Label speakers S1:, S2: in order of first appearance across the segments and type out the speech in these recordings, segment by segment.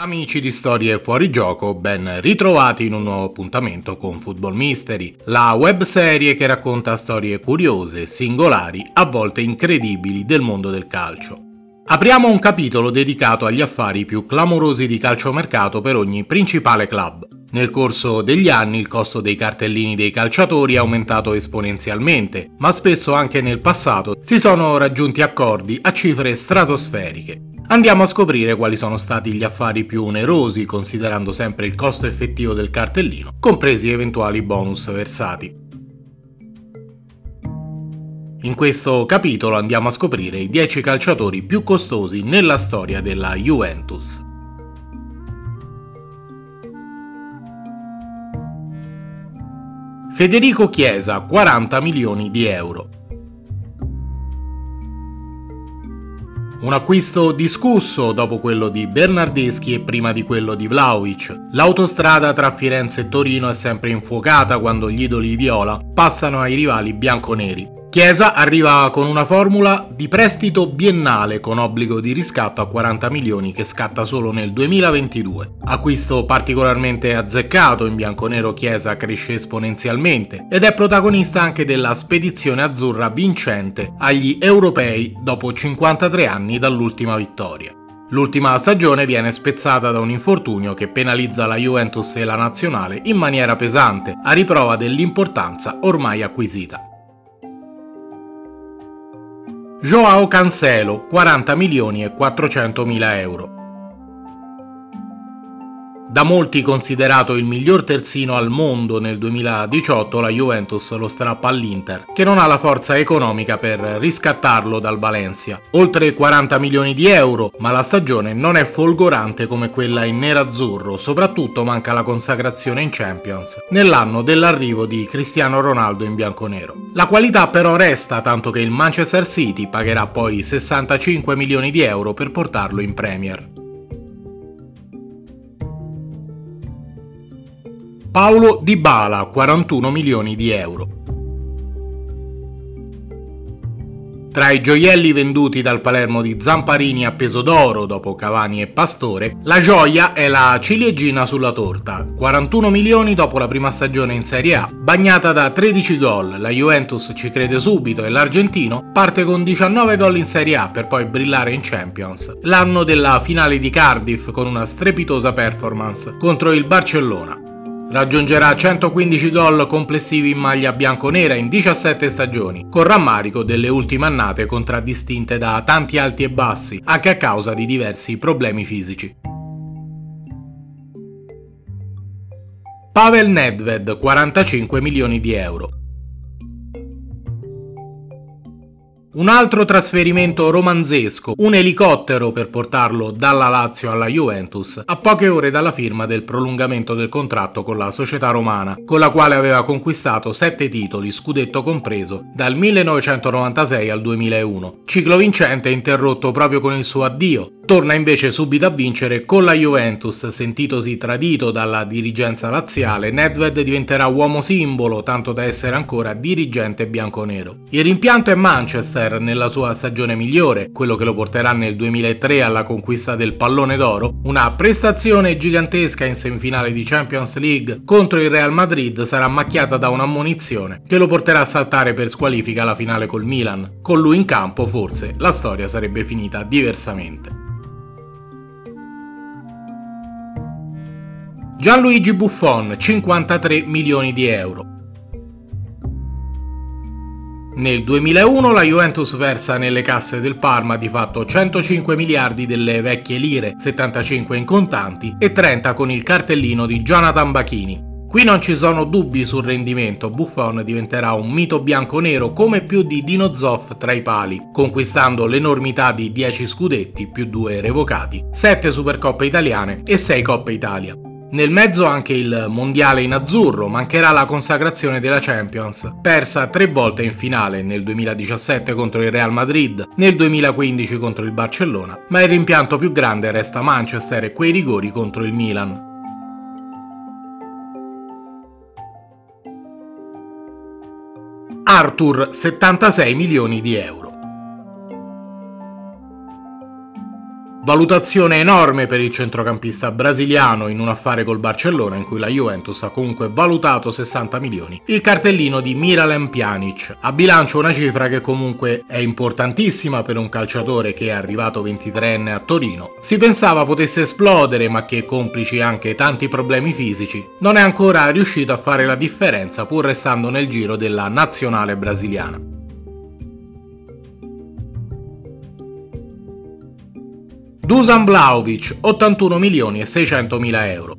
S1: Amici di Storie Fuori Gioco, ben ritrovati in un nuovo appuntamento con Football Mystery, la web serie che racconta storie curiose, singolari, a volte incredibili del mondo del calcio. Apriamo un capitolo dedicato agli affari più clamorosi di calciomercato per ogni principale club. Nel corso degli anni il costo dei cartellini dei calciatori è aumentato esponenzialmente, ma spesso anche nel passato si sono raggiunti accordi a cifre stratosferiche. Andiamo a scoprire quali sono stati gli affari più onerosi, considerando sempre il costo effettivo del cartellino, compresi eventuali bonus versati. In questo capitolo andiamo a scoprire i 10 calciatori più costosi nella storia della Juventus. Federico Chiesa, 40 milioni di euro. Un acquisto discusso dopo quello di Bernardeschi e prima di quello di Vlaovic. L'autostrada tra Firenze e Torino è sempre infuocata quando gli idoli viola passano ai rivali bianconeri. Chiesa arriva con una formula di prestito biennale con obbligo di riscatto a 40 milioni che scatta solo nel 2022. Acquisto particolarmente azzeccato, in bianconero Chiesa cresce esponenzialmente ed è protagonista anche della spedizione azzurra vincente agli europei dopo 53 anni dall'ultima vittoria. L'ultima stagione viene spezzata da un infortunio che penalizza la Juventus e la nazionale in maniera pesante, a riprova dell'importanza ormai acquisita. Joao Cancelo 40 milioni e 400 mila euro. Da molti considerato il miglior terzino al mondo nel 2018, la Juventus lo strappa all'Inter, che non ha la forza economica per riscattarlo dal Valencia. Oltre 40 milioni di euro, ma la stagione non è folgorante come quella in nerazzurro, soprattutto manca la consacrazione in Champions, nell'anno dell'arrivo di Cristiano Ronaldo in bianconero. La qualità però resta, tanto che il Manchester City pagherà poi 65 milioni di euro per portarlo in Premier. Paolo Di Bala 41 milioni di euro. Tra i gioielli venduti dal Palermo di Zamparini a peso d'oro dopo Cavani e Pastore, la gioia è la ciliegina sulla torta. 41 milioni dopo la prima stagione in Serie A, bagnata da 13 gol. La Juventus ci crede subito e l'argentino parte con 19 gol in Serie A per poi brillare in Champions. L'anno della finale di Cardiff con una strepitosa performance contro il Barcellona. Raggiungerà 115 gol complessivi in maglia bianconera in 17 stagioni, con rammarico delle ultime annate contraddistinte da tanti alti e bassi, anche a causa di diversi problemi fisici. Pavel Nedved 45 milioni di euro. Un altro trasferimento romanzesco, un elicottero per portarlo dalla Lazio alla Juventus, a poche ore dalla firma del prolungamento del contratto con la società romana, con la quale aveva conquistato sette titoli, scudetto compreso, dal 1996 al 2001. Ciclo vincente interrotto proprio con il suo addio, Torna invece subito a vincere con la Juventus, sentitosi tradito dalla dirigenza laziale, Nedved diventerà uomo simbolo, tanto da essere ancora dirigente bianconero. Il rimpianto è Manchester nella sua stagione migliore, quello che lo porterà nel 2003 alla conquista del pallone d'oro, una prestazione gigantesca in semifinale di Champions League contro il Real Madrid sarà macchiata da un'ammonizione che lo porterà a saltare per squalifica la finale col Milan. Con lui in campo forse la storia sarebbe finita diversamente. Gianluigi Buffon 53 milioni di euro. Nel 2001 la Juventus versa nelle casse del Parma di fatto 105 miliardi delle vecchie lire, 75 in contanti e 30 con il cartellino di Jonathan Bachini. Qui non ci sono dubbi sul rendimento, Buffon diventerà un mito bianco-nero come più di Dino Zoff tra i pali, conquistando l'enormità di 10 scudetti più 2 revocati, 7 Supercoppe italiane e 6 Coppe Italia. Nel mezzo anche il mondiale in azzurro, mancherà la consacrazione della Champions, persa tre volte in finale nel 2017 contro il Real Madrid, nel 2015 contro il Barcellona, ma il rimpianto più grande resta Manchester e quei rigori contro il Milan. Arthur 76 milioni di euro. Valutazione enorme per il centrocampista brasiliano in un affare col Barcellona in cui la Juventus ha comunque valutato 60 milioni. Il cartellino di Miralem Pjanic. A bilancio una cifra che comunque è importantissima per un calciatore che è arrivato 23enne a Torino. Si pensava potesse esplodere ma che complici anche tanti problemi fisici non è ancora riuscito a fare la differenza pur restando nel giro della nazionale brasiliana. Dusan Vlaovic 81 milioni e 600 mila euro.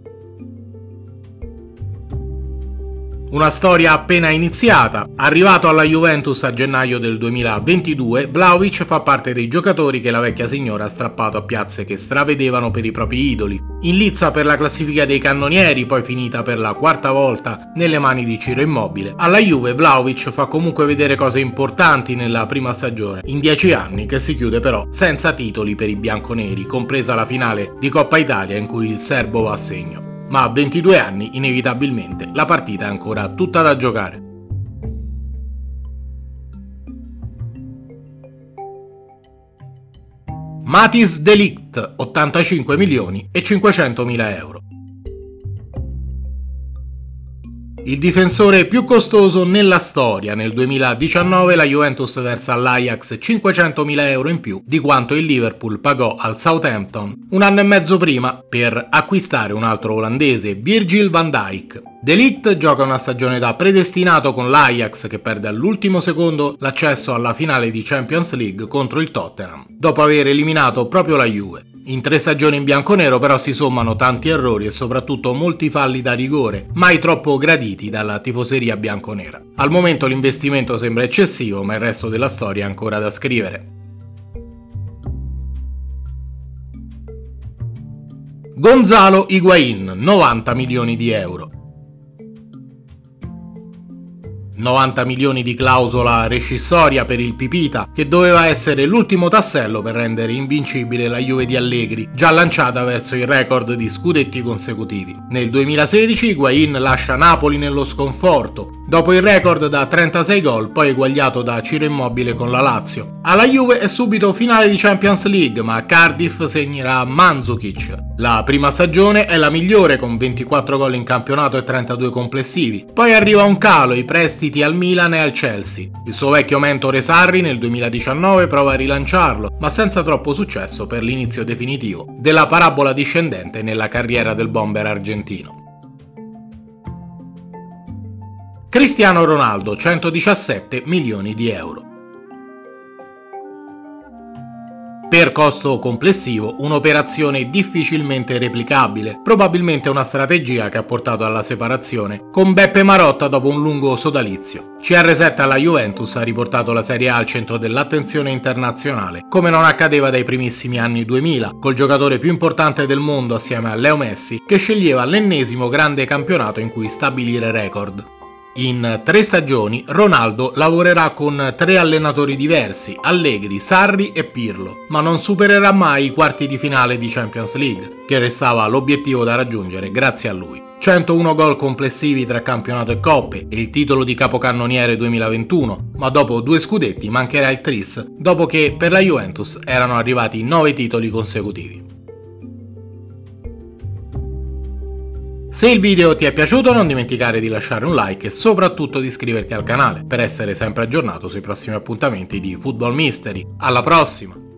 S1: Una storia appena iniziata. Arrivato alla Juventus a gennaio del 2022, Vlaovic fa parte dei giocatori che la vecchia signora ha strappato a piazze che stravedevano per i propri idoli. In lizza per la classifica dei cannonieri, poi finita per la quarta volta nelle mani di Ciro Immobile, alla Juve Vlaovic fa comunque vedere cose importanti nella prima stagione, in dieci anni che si chiude però senza titoli per i bianconeri, compresa la finale di Coppa Italia in cui il serbo va a segno ma a 22 anni inevitabilmente la partita è ancora tutta da giocare. Matis Delict 85 milioni e 500 mila euro. Il difensore più costoso nella storia, nel 2019 la Juventus versa all'Ajax 500.000 euro in più di quanto il Liverpool pagò al Southampton un anno e mezzo prima per acquistare un altro olandese, Virgil van Dijk. Delict gioca una stagione da predestinato con l'Ajax che perde all'ultimo secondo l'accesso alla finale di Champions League contro il Tottenham, dopo aver eliminato proprio la Juve. In tre stagioni in bianconero però si sommano tanti errori e soprattutto molti falli da rigore, mai troppo graditi dalla tifoseria bianconera. Al momento l'investimento sembra eccessivo, ma il resto della storia è ancora da scrivere. Gonzalo Higuain, 90 milioni di euro. 90 milioni di clausola rescissoria per il Pipita, che doveva essere l'ultimo tassello per rendere invincibile la Juve di Allegri, già lanciata verso il record di scudetti consecutivi. Nel 2016 Higuain lascia Napoli nello sconforto, dopo il record da 36 gol poi eguagliato da Ciro Immobile con la Lazio. Alla Juve è subito finale di Champions League, ma Cardiff segnerà Mandzukic. La prima stagione è la migliore con 24 gol in campionato e 32 complessivi. Poi arriva un calo, i prestiti al Milan e al Chelsea. Il suo vecchio mentore Sarri nel 2019 prova a rilanciarlo, ma senza troppo successo per l'inizio definitivo della parabola discendente nella carriera del bomber argentino. Cristiano Ronaldo 117 milioni di euro. Per costo complessivo, un'operazione difficilmente replicabile, probabilmente una strategia che ha portato alla separazione con Beppe Marotta dopo un lungo sodalizio. CR7 alla Juventus ha riportato la Serie A al centro dell'attenzione internazionale, come non accadeva dai primissimi anni 2000, col giocatore più importante del mondo assieme a Leo Messi, che sceglieva l'ennesimo grande campionato in cui stabilire record. In tre stagioni Ronaldo lavorerà con tre allenatori diversi, Allegri, Sarri e Pirlo, ma non supererà mai i quarti di finale di Champions League, che restava l'obiettivo da raggiungere grazie a lui. 101 gol complessivi tra campionato e coppe e il titolo di capocannoniere 2021, ma dopo due scudetti mancherà il tris, dopo che per la Juventus erano arrivati 9 titoli consecutivi. Se il video ti è piaciuto non dimenticare di lasciare un like e soprattutto di iscriverti al canale per essere sempre aggiornato sui prossimi appuntamenti di Football Mystery. Alla prossima!